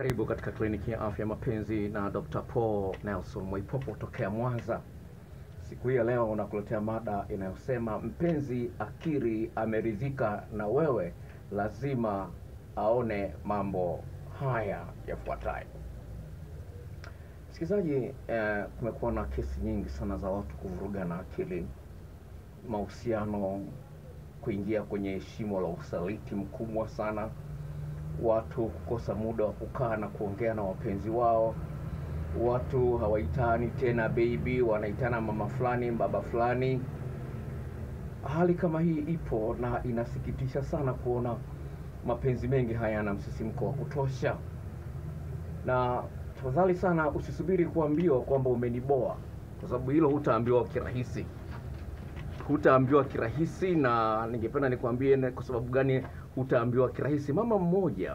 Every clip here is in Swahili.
Karibu katika kliniki ya afya mapenzi na Dr. Paul Nelson Mwaipopo tokea Mwanza. Siku hii ya leo unakuletea mada inayosema mpenzi akiri ameridhika na wewe, lazima aone mambo haya yafuatayo. Msikilizaji, eh, kumekuwa na kesi nyingi sana za watu kuvurugana akili, mahusiano kuingia kwenye shimo la usaliti mkubwa sana, watu kukosa muda wa kukaa na kuongea na wapenzi wao, watu hawaitani tena baby, wanaitana mama fulani, baba fulani. Hali kama hii ipo na inasikitisha sana kuona mapenzi mengi hayana msisimko wa kutosha, na tafadhali sana usisubiri kuambiwa kwamba umeniboa, kwa sababu hilo hutaambiwa kirahisi hutaambiwa kirahisi, na ningependa nikwambie kwa sababu gani hutaambiwa kirahisi. Mama mmoja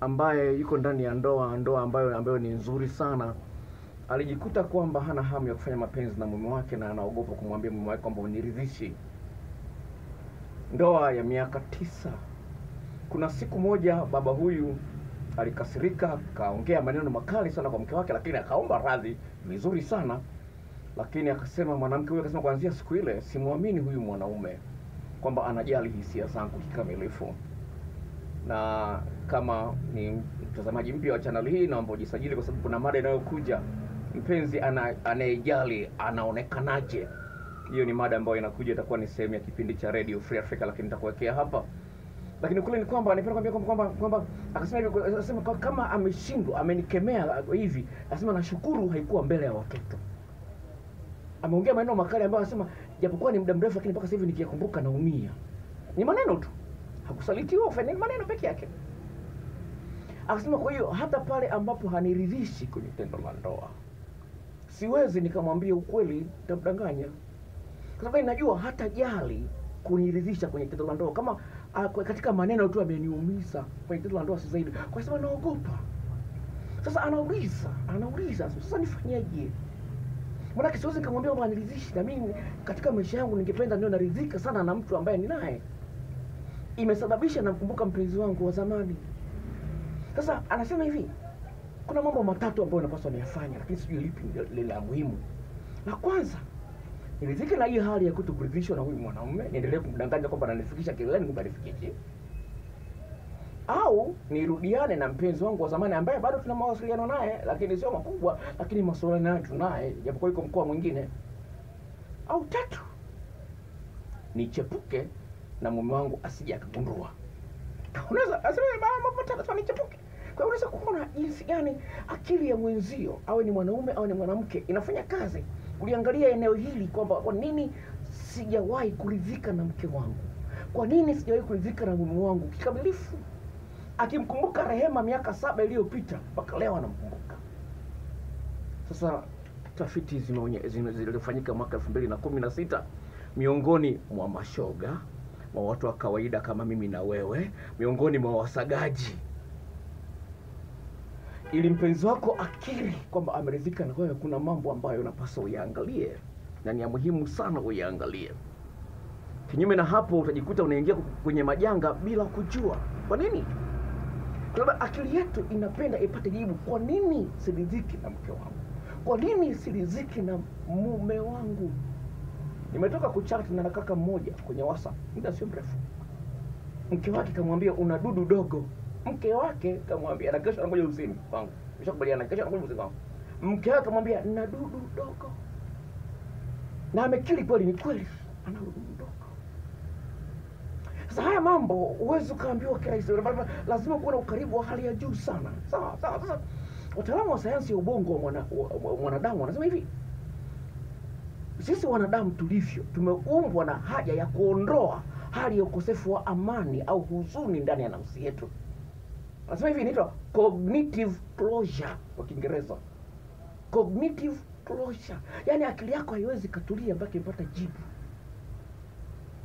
ambaye yuko ndani ya ndoa, ndoa ambayo ambayo ni nzuri sana, alijikuta kwamba hana hamu ya kufanya mapenzi na mume wake, na anaogopa kumwambia mume wake kwamba uniridhishi. Ndoa ya miaka tisa. Kuna siku moja baba huyu alikasirika, akaongea maneno makali sana kwa mke wake, lakini akaomba radhi vizuri sana lakini akasema mwanamke huyo akasema, kuanzia siku ile simwamini huyu mwanaume kwamba anajali hisia zangu kikamilifu. Na kama ni mtazamaji mpya wa chaneli hii, naomba ujisajili, kwa sababu kuna mada inayokuja, mpenzi anayejali anaonekanaje? Hiyo ni mada ambayo inakuja, itakuwa ni sehemu ya kipindi cha Radio Free Africa, lakini nitakuwekea hapa. Lakini kule ni kwamba kwambia kwamba kwamba akasema akasema kama ameshindwa amenikemea hivi, akasema nashukuru haikuwa mbele ya watoto ameongea maneno makali ambayo anasema japokuwa ni muda mrefu, lakini mpaka sasa hivi nikiyakumbuka naumia. Ni maneno tu, hakusalitiwa, ni maneno peke yake. Akasema kwa hiyo hata pale ambapo haniridhishi kwenye tendo la ndoa, siwezi nikamwambia ukweli, nitamdanganya kwa sababu najua hata jali kuniridhisha kwenye tendo la ndoa. Kama a, katika maneno tu ameniumiza kwenye tendo la ndoa, si zaidi, kwa sababu naogopa. Sasa anauliza anauliza, sasa nifanyeje? Maanake siwezi nikamwambia kwamba niridhishi, na mimi katika maisha yangu ningependa ndio naridhika sana na mtu ambaye ninaye. Imesababisha namkumbuka mpenzi wangu wa zamani. Sasa anasema hivi, kuna mambo matatu ambayo napaswa niyafanye, lakini sijui lipi la muhimu. La kwanza, niridhike na hii hali ya kutokuridhishwa na huyu mwanaume, niendelee kumdanganya kwamba ananifikisha kileleni, kumbe anifikishi au nirudiane na mpenzi wangu wa zamani ambaye bado tuna mawasiliano naye, lakini sio makubwa, lakini mawasiliano naye tunaye, japokuwa iko mkoa mwingine. Au tatu, nichepuke na mume wangu asije akagundua. Unaweza asema mama matatu nichepuke. Kwa unaweza kuona jinsi gani akili ya mwenzio, awe ni mwanaume au ni mwanamke, inafanya kazi kuliangalia eneo hili kwamba kwa nini sijawahi kuridhika na mke wangu, kwa nini sijawahi kuridhika na mume wangu kikamilifu akimkumbuka Rehema miaka saba iliyopita mpaka leo anamkumbuka. Sasa tafiti zilizofanyika mwaka elfu mbili na kumi na sita miongoni mwa mashoga, mwa watu wa kawaida kama mimi na wewe, miongoni mwa wasagaji, ili mpenzi wako akiri kwamba ameridhika na wewe, kuna mambo ambayo unapaswa uyaangalie na ni ya muhimu sana uyaangalie. Kinyume na hapo, utajikuta unaingia kwenye majanga bila kujua. Kwa nini? Kwa sababu akili yetu inapenda ipate jibu, kwa nini siridhiki na mke wangu? Kwa nini siridhiki na mume wangu? Nimetoka kuchat na kaka mmoja kwenye WhatsApp muda sio mrefu, mke wake kamwambia una dudu dogo. Mke wake kamwambia, na kesho anakuja usini kwangu, nishakubaliana kesho anakuja usini kwangu. Mke wake kamwambia na dudu dogo, na amekiri kweli, ni kweli ana. Sasa haya mambo huwezi ukaambiwa kirahisi, lazima kuwa na ukaribu wa hali ya juu sana. Sawa sawa. Sasa wataalamu wa sayansi ya ubongo wa mwanadamu mwana, mwana wanasema hivi, sisi wanadamu tulivyo, tumeumbwa na haja ya kuondoa hali ya ukosefu wa amani au huzuni ndani ya nafsi yetu. Anasema hivi, inaitwa cognitive closure kwa Kiingereza, cognitive closure, yaani akili yako haiwezi katulia mpaka ipata jibu.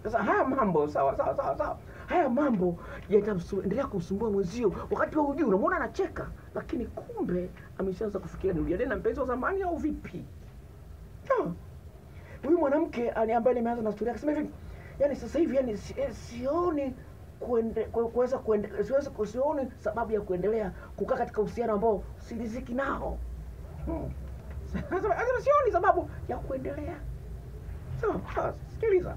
Sasa haya mambo sawa sawa sawa sawa, haya mambo yataendelea kumsumbua mwenzio, wakati wa ujui unamwona anacheka, lakini kumbe ameshaanza kufikiria nirudiane na mpenzi wa zamani au vipi? Huyu mwanamke ambaye nimeanza na stori akasema hivi, yani sasa hivi yani sioni kuende, kuweza kuende, siwezi sioni sababu ya kuendelea kukaa katika uhusiano ambao siliziki nao hmm. Sioni sababu ya kuendelea. Sawa, sikiliza.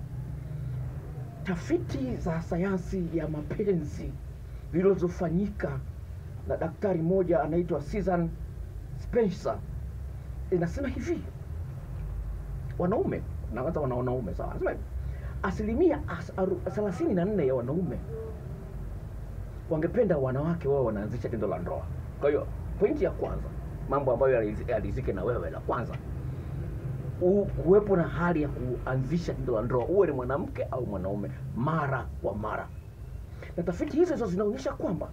Tafiti za sayansi ya mapenzi zilizofanyika na daktari mmoja anaitwa Susan Spencer inasema hivi, wanaume naanza wana wanaume sawa, anasema asilimia as- aru- thelathini na nne ya wanaume wangependa wanawake wao wanaanzisha tendo la ndoa. Kwa hiyo pointi ya kwanza, mambo ambayo yalizike na wewe, la kwanza kuwepo na hali ya kuanzisha tendo la ndoa, uwe ni mwanamke au mwanaume, mara kwa mara. Na tafiti hizo hizo zinaonyesha kwamba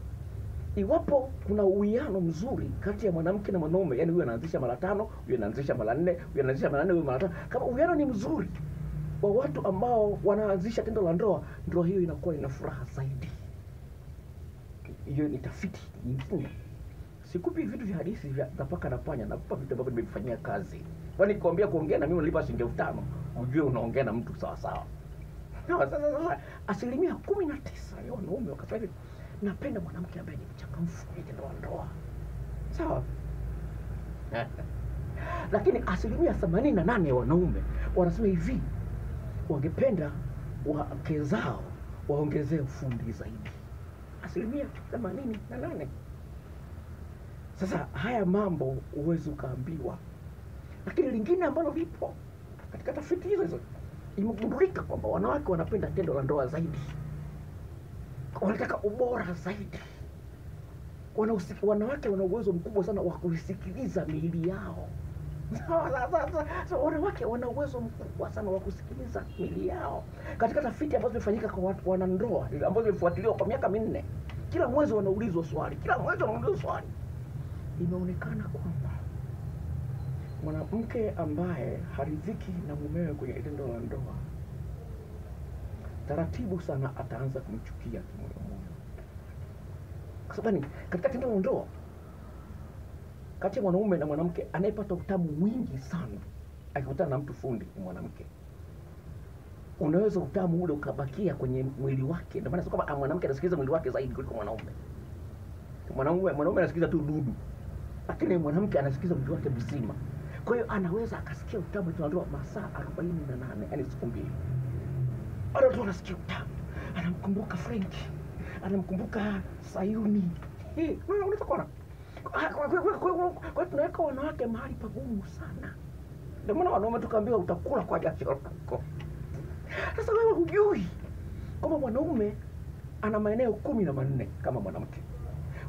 iwapo kuna uwiano mzuri kati ya mwanamke na mwanaume, yani huyu anaanzisha mara tano, huyu anaanzisha mara nne, huyu anaanzisha mara nne, huyu mara tano, kama uwiano ni mzuri wa watu ambao wanaanzisha tendo la ndoa, ndoa hiyo inakuwa ina furaha zaidi. Hiyo ni tafiti nyingine. Sikupi vitu vya hadithi vya paka na panya, nakupa vitu ambavyo nimevifanyia kazi. Kwani nikwambia kuongea na mimi unalipa shilingi elfu tano ujue unaongea na mtu sawasawa sawa. Sasa sasa asilimia kumi na tisa ya wanaume wakasema hivi, napenda mwanamke ambaye ni mchangamfu kwenye ndoa ndoa. Sawa. Lakini asilimia themanini na nane ya wanaume wanasema hivi, wangependa wake zao waongezee ufundi zaidi. Asilimia themanini na nane. Sasa haya mambo huwezi ukaambiwa, lakini lingine ambalo lipo katika tafiti hizo hizo imegundulika kwamba wanawake wanapenda tendo la ndoa zaidi, wanataka ubora zaidi. Wanawake wana uwezo mkubwa sana wa kuisikiliza miili yao. Wanawake wana uwezo mkubwa sana wa kusikiliza miili yao. Katika tafiti ambazo zimefanyika kwa wanandoa ambazo zimefuatiliwa kwa miaka minne, kila mwezi wanaulizwa swali, kila mwezi wanaulizwa swali, imeonekana kwamba mwanamke ambaye haridhiki na mumewe kwenye tendo la ndoa, taratibu sana ataanza kumchukia kimoyomoyo. Kwa sababu? Katika tendo la ndoa kati ya mwanaume na mwanamke, anayepata utamu mwingi sana akikutana na mtu fundi ni mwanamke. Unaweza utamu ule ukabakia kwenye mwili wake. Ndio maana sio kama mwanamke anasikiliza mwili wake zaidi kuliko mwanaume. Mwanaume mwanaume anasikiliza tu dudu, lakini mwanamke anasikiliza mwili wake mzima. Kwa hiyo anaweza akasikia utamu tunaambiwa masaa arobaini na nane yani siku mbili, tu anasikia utamu, anamkumbuka Frank, anamkumbuka Sayuni. Unaweza kuona kwa tunaweka wanawake mahali pagumu sana. Ndio maana wanaume tukaambiwa utakula kwa jasho lako. Sasa wewe hujui kwamba mwanaume ana maeneo kumi na manne kama mwanamke.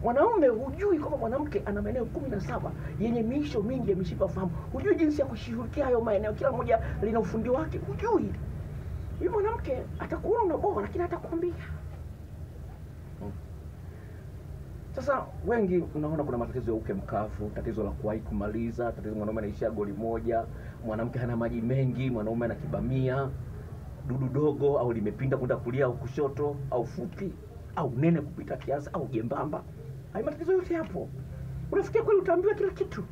Mwanaume hujui kwamba mwanamke ana maeneo kumi na saba yenye miisho mingi ya mishipa fahamu. Hujui jinsi ya kushughulikia hayo maeneo, kila moja lina ufundi wake. Hujui huyu mwanamke atakuona unaboa, lakini atakwambia Sasa wengi unaona kuna matatizo ya uke mkavu, tatizo la kuwahi kumaliza, tatizo mwanaume anaishia goli moja, mwanamke hana maji mengi, mwanaume anakibamia dudu dogo au limepinda kwenda kulia au kushoto, au fupi au nene kupita kiasi au jembamba. Hayo matatizo yote yapo. Unafikia kweli utaambiwa kila kitu?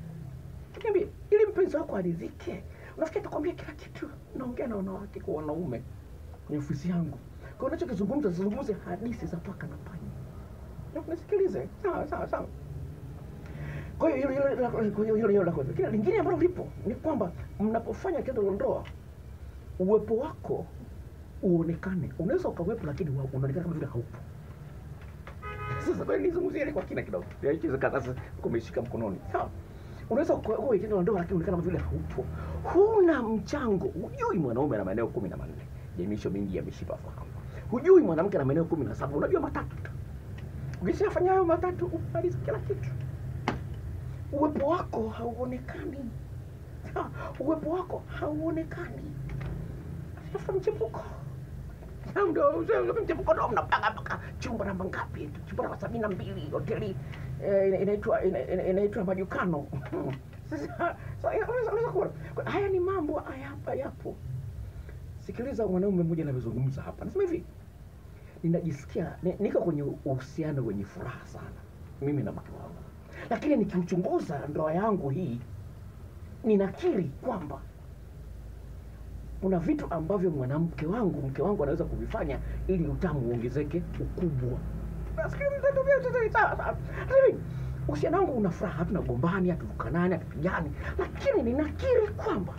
Niambie, ili mpenzi wako aridhike, unafikia atakwambia kila kitu? Naongea na wanawake kwa wanaume kwenye ofisi yangu, kwa unachokizungumza zizungumze hadithi za paka na panya na. Sawa sawa sawa. Kwa hiyo hilo lingine ambalo lipo ni kwamba mnapofanya tendo la ndoa, uwepo wako uonekane. Unaweza ukawepo, lakini unaonekana kama vile haupo. Nizungumzie ile kwa kina kidogo. Ya kumeshika mkononi. Sawa. Unaweza kuwa ndoa lakini unaonekana vile. Huna mchango. Hujui mwanaume ana maeneo kumi na manne. Jamisho mingi ya mishipa fahamu. Hujui mwanamke ana maeneo kumi na saba. Unajua matatu tu. Ukishafanya hayo matatu umaliza kila kitu. Uwepo wako hauonekani. Ha, Uwepo wako hauonekani. alafu mchepuko. Ndio mnapanga mpaka chumba namba ngapi? Chumba namba sabini na mbili hoteli inaitwa ina- ina- inaitwa Majukano. Haya ni mambo hapa yapo. Sikiliza mwanaume mmoja anavyozungumza hapa. nasema hivi, ninajisikia niko kwenye uhusiano wenye furaha sana mimi na mke wangu, lakini nikiuchunguza ndoa yangu hii, ninakiri kwamba kuna vitu ambavyo mwanamke wangu mke wangu anaweza kuvifanya ili utamu uongezeke ukubwa. Uhusiano wangu una furaha hatuna gombani hatutukanani hatupigani. Lakini ninakiri kwamba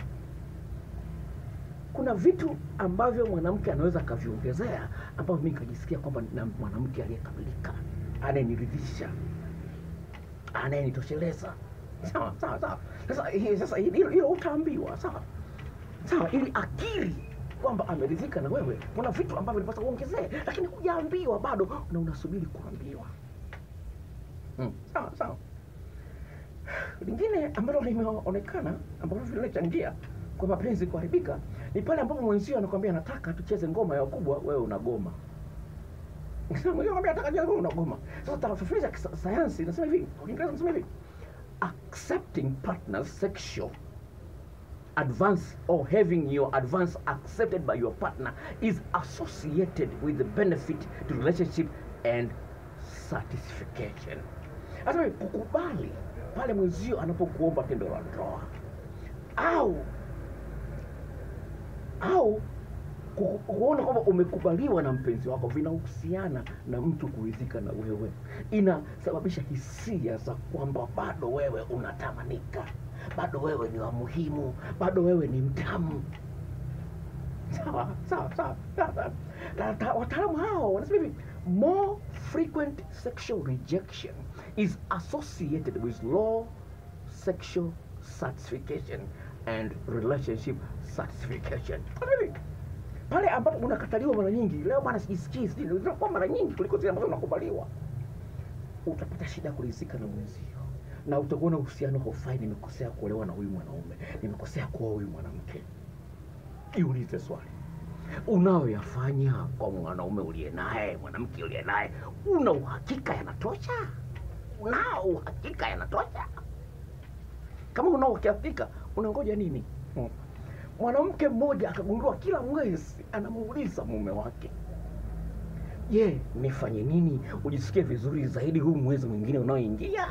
kuna vitu ambavyo mwanamke anaweza akaviongezea ambavyo mi nikajisikia kwamba na mwanamke aliyekamilika anayeniridhisha anayenitosheleza. Sawa sawa sawa. Sasa hilo utaambiwa sawa sawa ili akiri kwamba ameridhika na wewe kuna vitu ambavyo nipasa uongezee lakini hujaambiwa bado na unasubiri kuambiwa. Hmm. sawa sawa. Lingine ambalo limeonekana ambalo linachangia kwa mapenzi kuharibika ni pale ambapo mwenzio anakuambia nataka tucheze ngoma ya wakubwa wewe unagoma. Unagoma. Sasa tafsiri ya kisa- sayansi inasema hivi Kiingereza inasema hivi accepting partners sexual advance or having your advance accepted by your partner is associated with the benefit to relationship and satisfaction. Hata kukubali pale mwenzio anapokuomba tendo la ndoa. Au au ku- kuona kwamba umekubaliwa na mpenzi wako vinahusiana na mtu kuridhika na wewe. Inasababisha hisia za kwamba bado wewe unatamanika bado wewe ni wa muhimu. Bado wewe ni mtamu. Sawa sawa sawa wataalamu hao wanasema hivi more frequent sexual rejection is associated with low sexual satisfaction and relationship satisfaction. Pale ambapo unakataliwa mara nyingi leo bwana sijisikii sijui kwa mara nyingi kuliko zile ambazo unakubaliwa utapata shida kuridhika na mwenzio na utakuwa na uhusiano haufai nimekosea kuolewa na huyu mwanaume. Nimekosea kuoa huyu mwanamke. Jiulize swali. Unayoyafanya kwa mwanaume uliye naye mwanamke uliye naye una uhakika yanatosha? Unao uhakika yanatosha? Kama una uhakika unangoja nini? Hmm. mwanamke mmoja akagundua kila mwezi anamuuliza mume wake. Je nifanye nini? Ujisikie vizuri zaidi huu mwezi mwingine unaoingia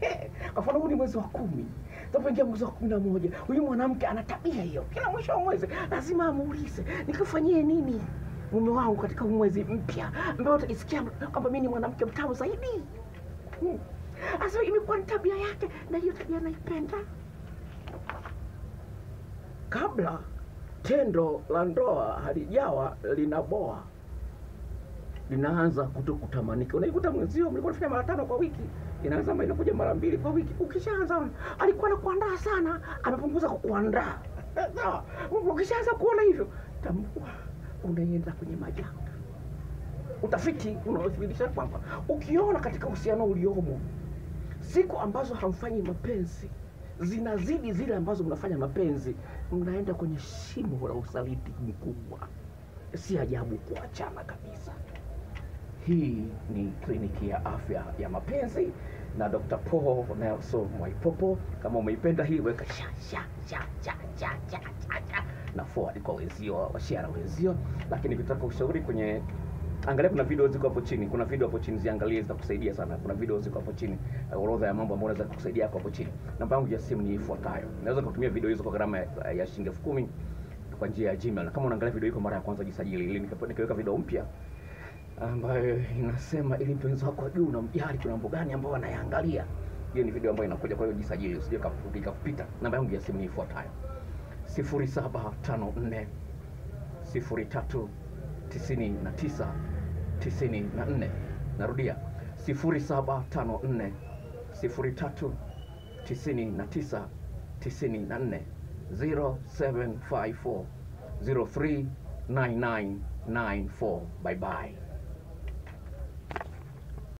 kwa mfano huu ni mwezi wa kumi. Tunapoingia mwezi wa kumi na moja huyu mwanamke ana tabia hiyo. Kila mwisho wa mwezi lazima amuulize nikufanyie nini mume wangu katika mwezi mpya? Ambao utajisikia kwamba mi ni mwanamke mtamu zaidi. Hmm. Sasa imekuwa ni tabia yake na hiyo tabia naipenda kabla tendo la ndoa halijawa linaboa linaanza kuto kutamanika unaikuta mwenzio mlikuwa nafanya mara tano kwa wiki inaanza ma inakuja mara mbili kwa wiki. Ukishaanza alikuwa na kuandaa sana amepunguza kukuandaa. Sawa. Ukishaanza kuona hivyo tambua unaenda kwenye majanga. Utafiti unaothibitisha kwamba ukiona katika uhusiano uliomo siku ambazo hamfanyi mapenzi zinazidi zile ambazo mnafanya mapenzi mnaenda kwenye shimo la usaliti mkubwa. Si ajabu kuachana kabisa hii ni kliniki ya afya ya mapenzi na Dr. Paul Nelson Mwaipopo. Kama umeipenda hii, weka sha sha sha sha sha sha sha, sha. na forward kwa wenzio washare wenzio, lakini ukitaka ushauri kwenye angalia kuna video ziko hapo chini, kuna video hapo chini ziangalie, zitakusaidia sana. Kuna video ziko hapo chini, orodha ya mambo ambayo unaweza kukusaidia hapo hapo chini. Namba yangu ya simu ni ifuatayo. Naweza kutumia video hizo kwa gharama ya, ya shilingi 10,000 kwa njia ya Gmail. Na kama unaangalia video hii kwa mara ya kwanza, jisajili ili nikaweka video mpya ambayo inasema ili mpenzi wako ajue unamjali, kuna mambo gani ambayo anayaangalia. Hiyo ni video ambayo inakuja, kwa hiyo jisajili, usije kapita. Namba yangu ya simu ni ifuatayo: 0754 03 99 94. Narudia 0754 03 99 94 0754 03 9994. Bye bye.